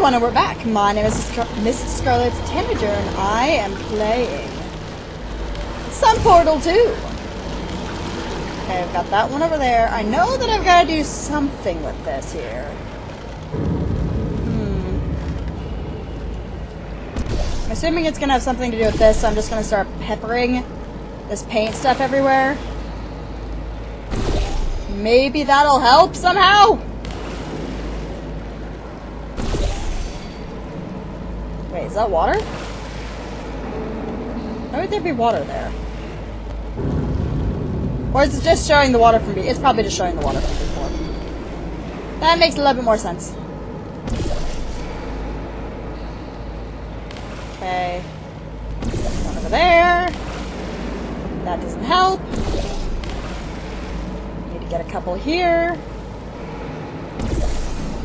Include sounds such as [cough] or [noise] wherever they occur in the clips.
everyone, and we're back. My name is Scar Miss Scarlet Tanager, and I am playing some Portal 2. Okay, I've got that one over there. I know that I've got to do something with this here. Hmm. I'm assuming it's going to have something to do with this, so I'm just going to start peppering this paint stuff everywhere. Maybe that'll help somehow? Is that water? Why would there be water there? Or is it just showing the water from before? It's probably just showing the water from before. That makes a little bit more sense. Okay. One over there. That doesn't help. Need to get a couple here.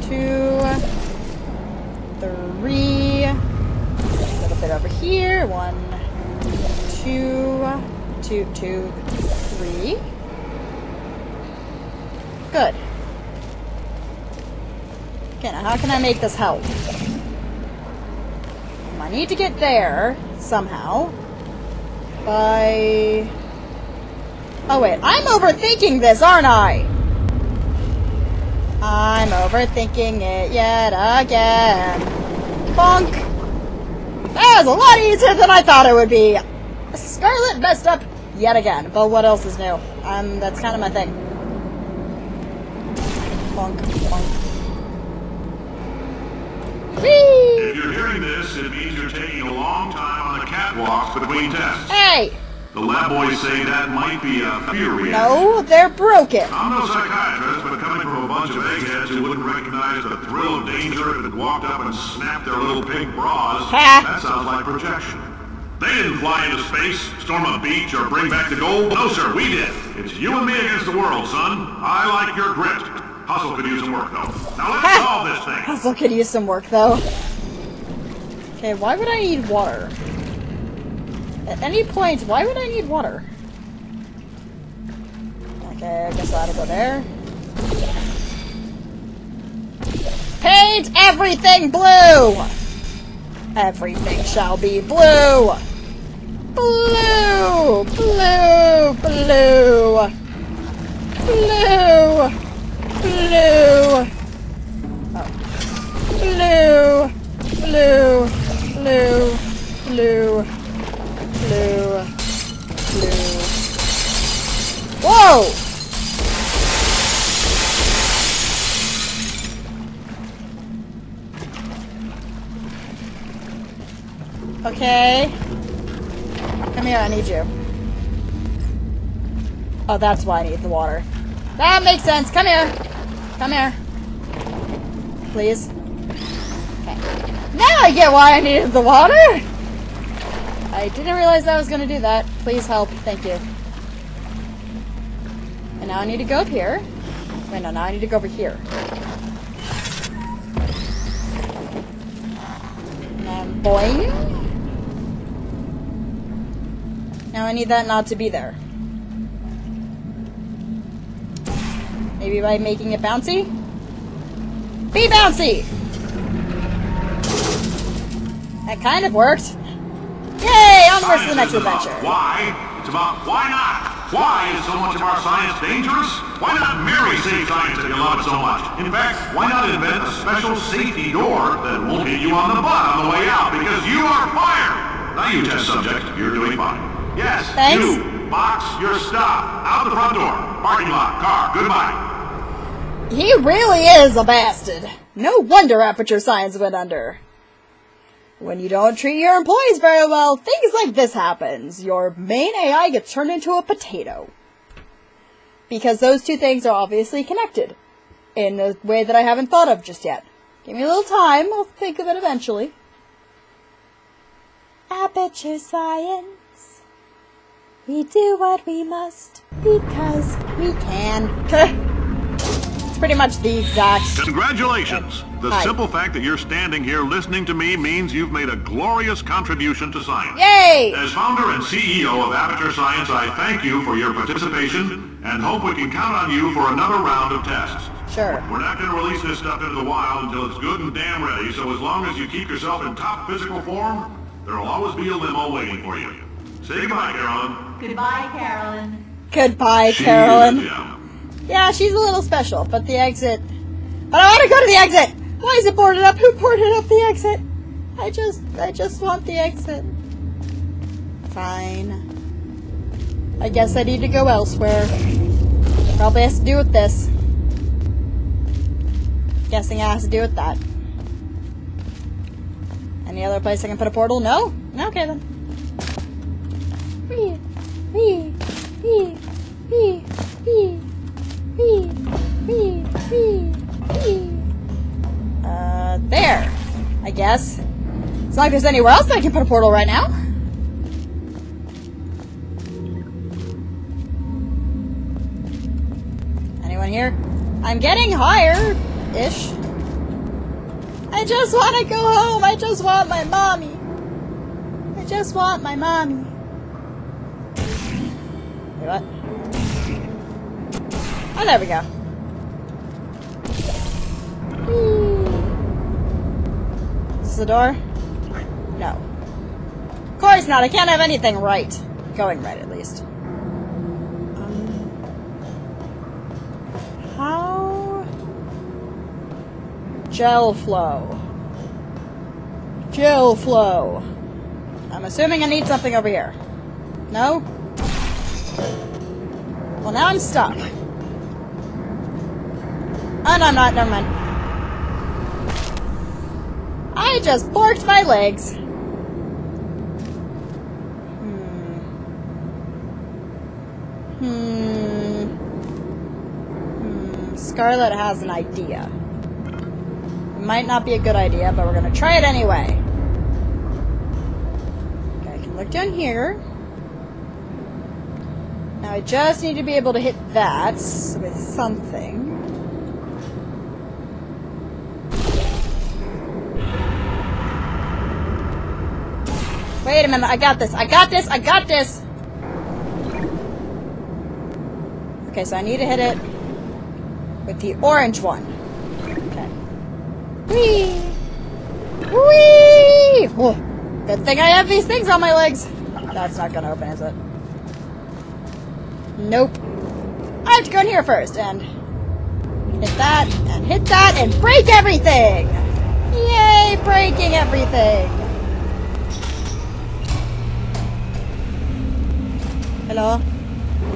Two. Three. Bit over here. One. Two. Two. Two. Three. Good. Okay, now how can I make this help? Um, I need to get there somehow by... Oh wait, I'm overthinking this, aren't I? I'm overthinking it yet again. Bonk! That was a lot easier than I thought it would be. Scarlet messed up yet again, but what else is new? Um, that's kind of my thing. Bonk, bonk. Whee! If you're hearing this, it means you're taking a long time on the catwalks between tests. Hey! The lab boys say that might be a fear reaction. No, they're broken. I'm no psychiatrist, but coming from a bunch of eggheads who wouldn't recognize the thrill of danger if it walked up and snapped their little pink bras, that sounds like projection. They didn't fly into space, storm a beach, or bring back the gold. No, sir, we did. It's you and me against the world, son. I like your grit. Hustle could use some work, though. Now let's solve this thing. Puzzle could use some work, though. Okay, why would I need water? At any point, why would I need water? Okay, I guess that'll go there. Paint everything blue! Everything shall be blue! Blue! Blue! Blue! Blue! Blue! Oh. Blue, blue, blue, blue, blue, Okay. Come here, I need you. Oh, that's why I need the water. That makes sense. Come here. Come here. Please. Okay. Now I get why I needed the water! I didn't realize I was gonna do that. Please help. Thank you. And now I need to go up here. Wait, no, now I need to go over here. And boing. Now I need that not to be there. Maybe by making it bouncy? Be bouncy! That kind of worked. Yay! Onwards to the next adventure. Why? It's about why not? Why is so much of our science dangerous? Why not marry safe science if you love it so much? In fact, why not invent a special safety door that won't hit you on the butt on the way out because you are fired? Now you test subject, you're doing fine. Yes, Thanks. you. Box your stuff. Out the front door. Parking lot. Car. Goodbye. He really is a bastard. No wonder Aperture Science went under. When you don't treat your employees very well, things like this happens. Your main AI gets turned into a potato. Because those two things are obviously connected. In a way that I haven't thought of just yet. Give me a little time, I'll think of it eventually. Aperture Science. We do what we must because we can. [laughs] it's pretty much the exact. Congratulations. The Hi. simple fact that you're standing here listening to me means you've made a glorious contribution to science. Yay! As founder and CEO of Aperture Science, I thank you for your participation and hope we can count on you for another round of tests. Sure. We're not going to release this stuff into the wild until it's good and damn ready, so as long as you keep yourself in top physical form, there'll always be a limo waiting for you. Say goodbye, Caroline. Goodbye, Caroline. Goodbye, She Caroline. Yeah, she's a little special, but the exit... But I want to go to the exit! Why is it boarded up? Who boarded up the exit? I just... I just want the exit. Fine. I guess I need to go elsewhere. Probably has to do with this. Guessing it has to do with that. Any other place I can put a portal? No? Okay then. Wee, wee, wee, wee, guess. It's not like there's anywhere else that I can put a portal right now. Anyone here? I'm getting higher-ish. I just want to go home. I just want my mommy. I just want my mommy. Wait, what? Oh, there we go. The door? No. Of course not. I can't have anything right. Going right, at least. Um, how? Gel flow. Gel flow. I'm assuming I need something over here. No? Well, now I'm stuck. Oh, no, I'm not. Never mind. I just forked my legs. Hmm. Hmm. Hmm. Scarlet has an idea. It might not be a good idea, but we're gonna try it anyway. Okay, I can look down here. Now I just need to be able to hit that with something. Wait a minute, I got this, I got this, I got this! Okay, so I need to hit it with the orange one. Okay. Whee! Whee! Whoa. Good thing I have these things on my legs. That's not gonna open, is it? Nope. I have to go in here first and hit that and hit that and break everything! Yay, breaking everything! Hello?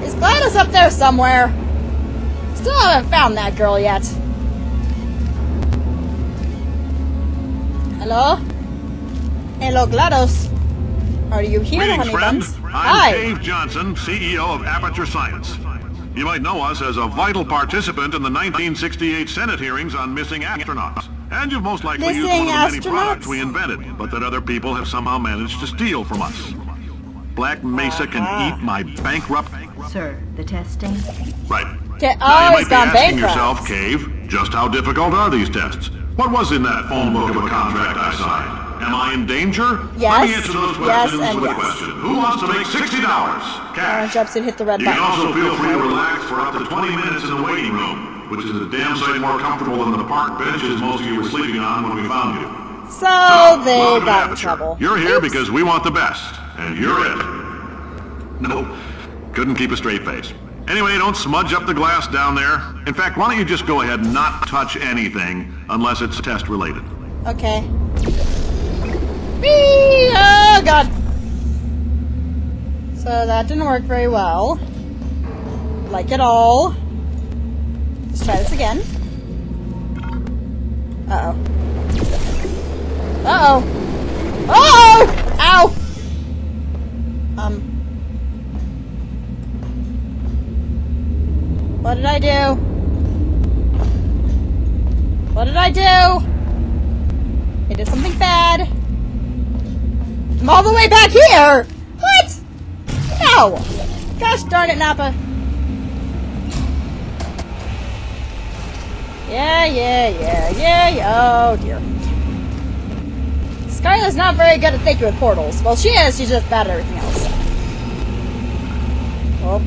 Is GLaDOS up there somewhere? Still haven't found that girl yet. Hello? Hello, GLaDOS. Are you here, Greetings, honey friend. buns? I'm Hi. Cave Johnson, CEO of Aperture Science. You might know us as a vital participant in the 1968 Senate hearings on missing astronauts. And you've most likely used one of the many products we invented, but that other people have somehow managed to steal from us. Black Mesa can Uh-huh. eat my bankrupt... Sir, the testing? Right. Okay, Now oh, you he's might be gone asking bankrupt. yourself, Cave, just how difficult are these tests? What was in that phone book of a contract I signed? Am I in danger? Let me Yes, answer those yes, questions and with yes. a question. Who wants to make $60? Orange Cash. jumps and hit the red You can button. also feel free to relax for up to 20 minutes in the waiting room, which is a damn sight more comfortable than the park benches most of you were sleeping on when we found you. So So, they welcome got in trouble. You're here Oops. because we want the best, and you're it. Nope, couldn't keep a straight face. Anyway, don't smudge up the glass down there. In fact, why don't you just go ahead and not touch anything unless it's test related? Okay. Whee! Oh god. So that didn't work very well. Like at all. Let's try this again. Uh-oh. Uh oh. I do? What did I do? I did something bad. I'm all the way back here! What? No! Gosh darn it, Nappa. Yeah, yeah, yeah, yeah, yeah. Oh, dear. Scarlet's not very good at thinking with portals. Well, she is. She's just bad at everything else. Oh.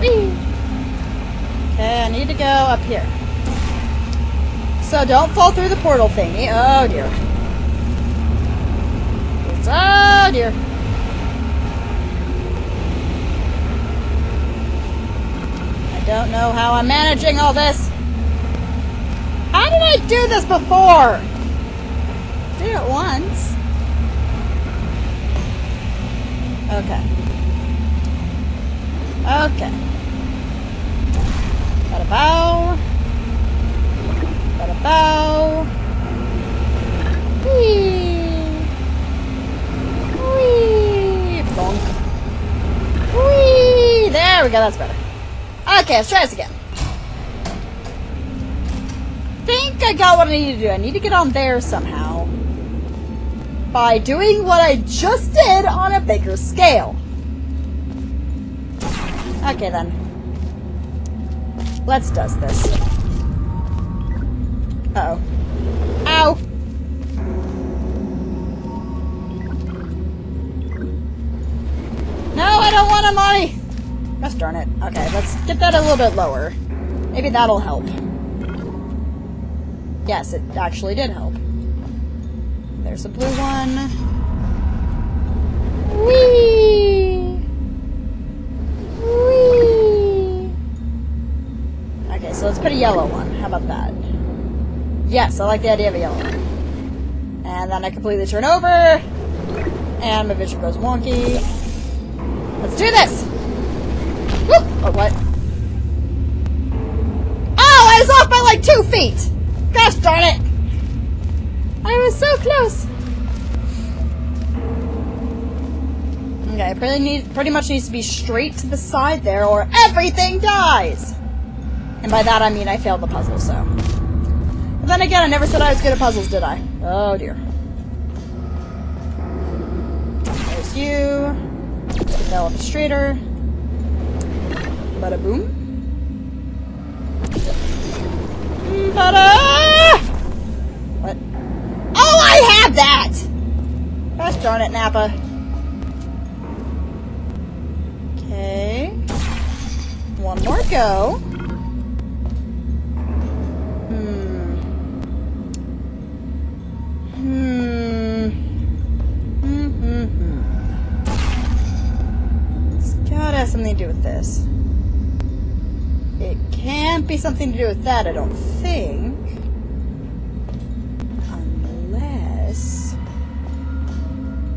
Whee! Need to go up here. So don't fall through the portal thingy. Oh dear. It's, oh dear. I don't know how I'm managing all this. How did I do this before? Did it once. Okay. Okay. Gotta bow. Gotta bow. Whee. Whee. Bonk. Whee. There we go, that's better. Okay, let's try this again. think I got what I need to do. I need to get on there somehow. By doing what I just did on a bigger scale. Okay then. Let's does this. Uh oh. Ow! No, I don't want a money! Gosh darn it. Okay, let's get that a little bit lower. Maybe that'll help. Yes, it actually did help. There's a blue one. Whee! Whee! Okay, so let's put a yellow one. How about that? Yes, I like the idea of a yellow one. And then I completely turn over. And my vision goes wonky. Let's do this! Oh, what? Oh, I was off by like two feet! Gosh darn it! I was so close! Okay, pretty, need, pretty much needs to be straight to the side there or everything dies! And by that I mean I failed the puzzle, so. But then again, I never said I was good at puzzles, did I? Oh dear. There's you. Straighter. Bada boom. Bada! What? Oh, I have that! Gosh darn it, Nappa. Okay. One more go. To do with this. It can't be something to do with that, I don't think. Unless...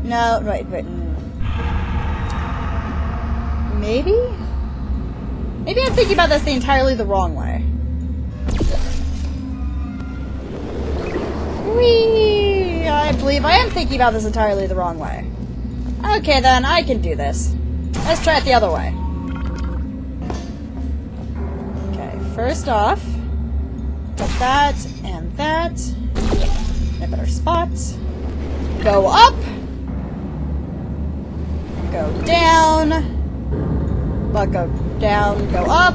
No, right, right. Maybe? Maybe I'm thinking about this the entirely the wrong way. Whee! I believe I am thinking about this entirely the wrong way. Okay then, I can do this. Let's try it the other way. First off, put that and that in a better spot. Go up. Go down. But go down, go up.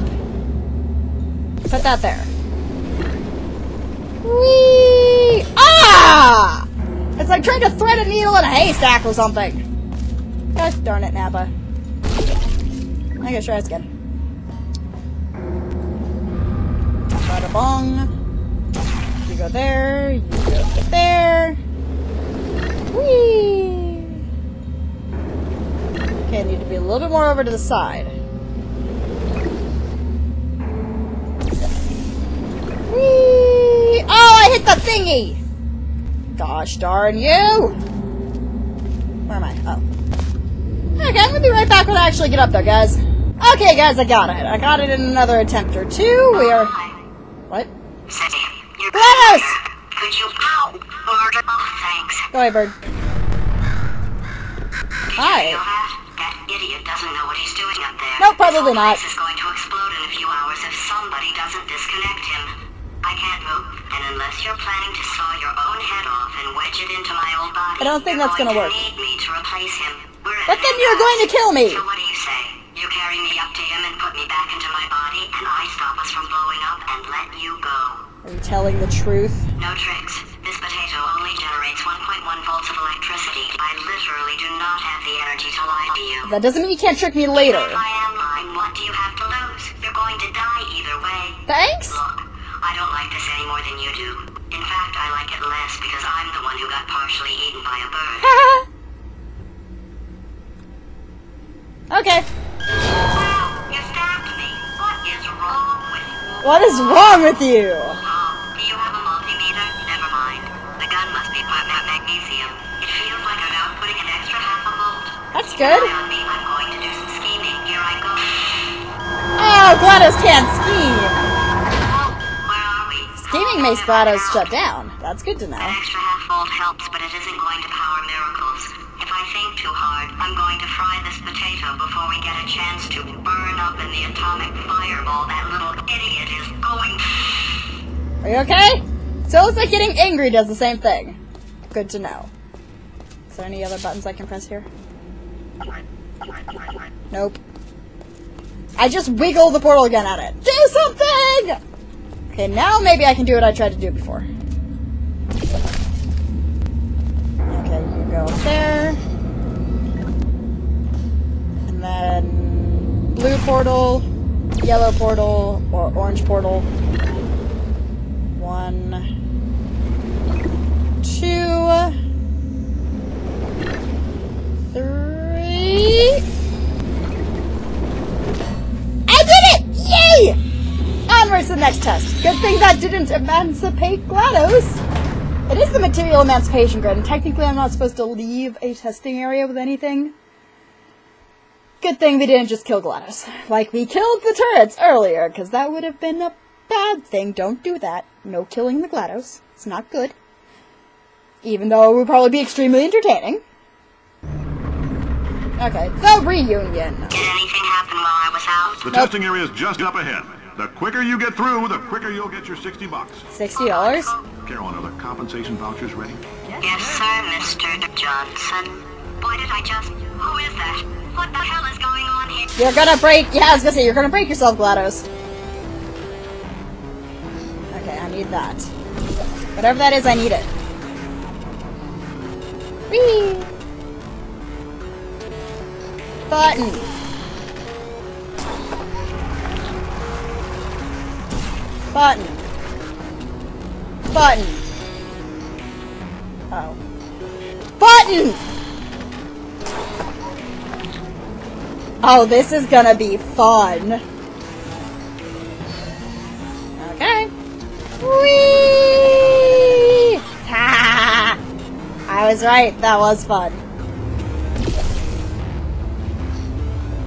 Put that there. Whee! Ah! It's like trying to thread a needle in a haystack or something. Gosh darn it, Nappa. I gotta try this again. Bong. You go there, you go there. Whee! Okay, I need to be a little bit more over to the side. Whee! Oh, I hit the thingy! Gosh darn you! Where am I? Oh. Okay, I'm gonna be right back when I actually get up there, guys. Okay, guys, I got it. I got it in another attempt or two. We are... What? City, you GLaDOS! Could you ow order oh thanks. Go away, bird. Hi. You know that? That idiot doesn't know what he's doing up there. Nope, probably This not. place is going to explode in a few hours if somebody doesn't disconnect him. I can't move, and unless you're planning to saw your own head off and wedge it into my old body, I don't think that's gonna going work. to need me to replace him. We're But then you're going to kill me! So what do you say? You carry me up to him and put me back into my body, and I stop us from blowing up and let you go. Are you telling the truth? No tricks. This potato only generates 1.1 volts of electricity. I literally do not have the energy to lie to you. That doesn't mean you can't trick me later. If I am lying, what do you have to lose? You're going to die either way. Thanks? Look, I don't like this any more than you do. In fact, I like it less because I'm the one who got partially eaten by a bird. [laughs] okay. What is wrong with you? What is wrong with you? Oh, do you have a multimeter? Never mind. The gun must be part ma- magnesium. It feels like I'm outputting an extra half a volt. That's good. me. I'm going to do some scheming. Here I go. Oh, GLaDOS can't scheme. Oh, where are we? Scheming makes GLaDOS shut down. That's good to know. An extra half volt helps, but it isn't going to power miracles. If I think too hard, I'm going to fry this potato before we get a chance to in the atomic fireball that little idiot is going. Are you okay? So it looks like getting angry does the same thing. Good to know. Is there any other buttons I can press here? Nope. I just wiggle the portal gun at it. Do something! Okay, now maybe I can do what I tried to do before. Okay, you go up there. And then blue portal, yellow portal, or orange portal. One, two, three. I did it! Yay! Onwards to the next test. Good thing that didn't emancipate GLaDOS. It is the material emancipation grid, and technically I'm not supposed to leave a testing area with anything. Good thing we didn't just kill GLaDOS. Like we killed the turrets earlier, because that would have been a bad thing. Don't do that. No killing the GLaDOS. It's not good. Even though it would probably be extremely entertaining. Okay, the reunion. Did anything happen while I was out? The testing area is just up ahead. The quicker you get through, the quicker you'll get your 60 bucks. Sixty dollars. Caroline, are the compensation vouchers ready? Yes, sir, Mr. Johnson. Boy, did I just... Who is that? What the hell is going on here? You're gonna break. Yeah, I was gonna say you're gonna break yourself, GLaDOS. Okay, I need that. Whatever that is, I need it. Whee! Button. Button. Button. Oh. Button! Oh, this is gonna be fun. Okay. Whee! Ha! [laughs] I was right. That was fun.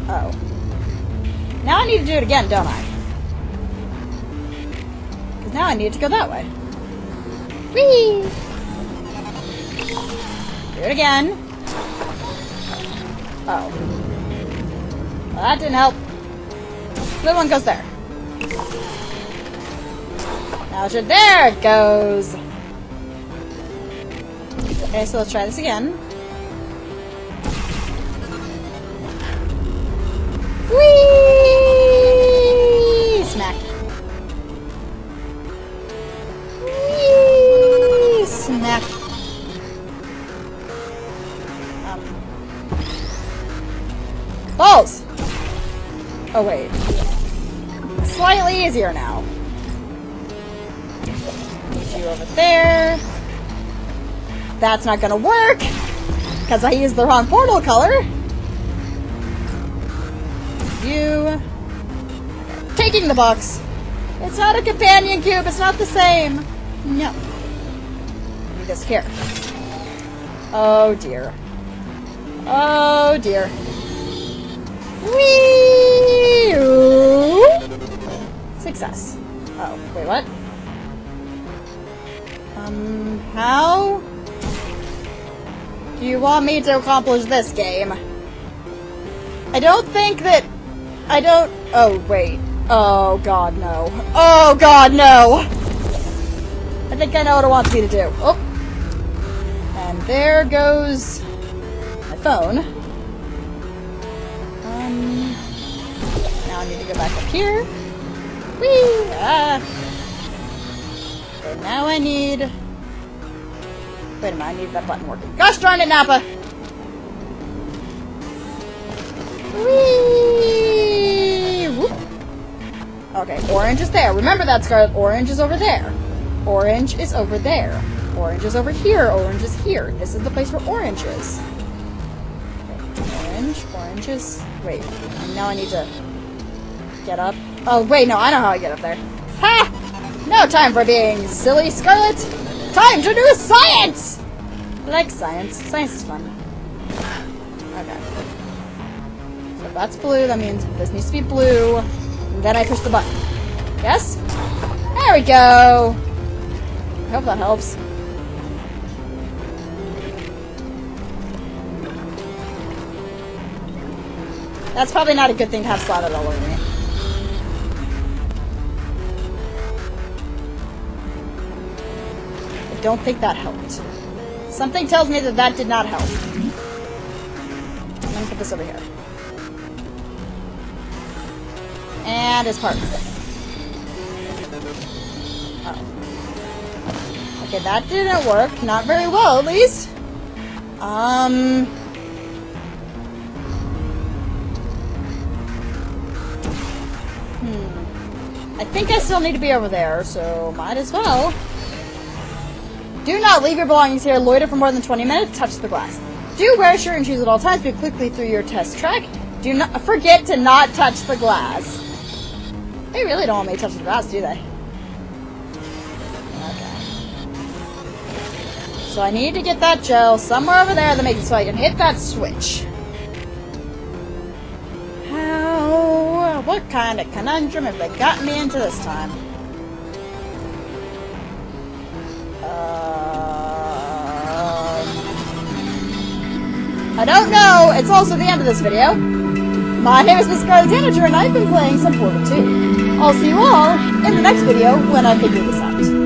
Oh. Now I need to do it again, don't I? Because now I need to go that way. Whee! Do it again. Oh. Well, that didn't help. The one goes there. Now should. There it goes. Okay, so let's try this again. Whee! Smack. Oh, wait. Slightly easier now. Put you over there. That's not gonna work! Because I used the wrong portal color. You. Taking the box. It's not a companion cube, it's not the same. No. Need this here. Oh dear. Oh dear. Whee! Success. Oh, wait, what? Um, how do you want me to accomplish this game? I don't think that. I don't. Oh, wait. Oh, God, no. Oh, God, no! I think I know what it wants me to do. Oh! And there goes my phone. Um. Now I need to go back up here. Whee! Ah! Now I need. Wait a minute, I need that button working. Gosh darn it, Nappa! Okay, orange is there. Remember that, Scarlet. Orange is over there. Orange is over there. Orange is over here. Orange is here. This is the place where orange is. Okay, orange. Orange is... Wait. Now I need to get up. Oh, wait, no. I know how I get up there. Ha! No time for being silly, Scarlet. Time to do science! I like science. Science is fun. Okay. So if that's blue, that means this needs to be blue. And then I push the button. Yes? There we go! I hope that helps. That's probably not a good thing to have slotted all over me. Don't think that helped. Something tells me that that did not help. Let me put this over here. And his partner. Oh. Okay, that didn't work. Not very well, at least. Um... Hmm. I think I still need to be over there, so might as well. Do not leave your belongings here. Loiter for more than 20 minutes. Touch the glass. Do wear a shirt and shoes at all times. Move quickly through your test track. Do not forget to not touch the glass. They really don't want me to touch the glass, do they? Okay. So I need to get that gel somewhere over there that makes it so I can hit that switch. How? What kind of conundrum have they got me into this time? Um, I don't know. It's also the end of this video. My name is Miss Scarlet Tanager, and I've been playing some Portal 2. I'll see you all in the next video when I figure this out.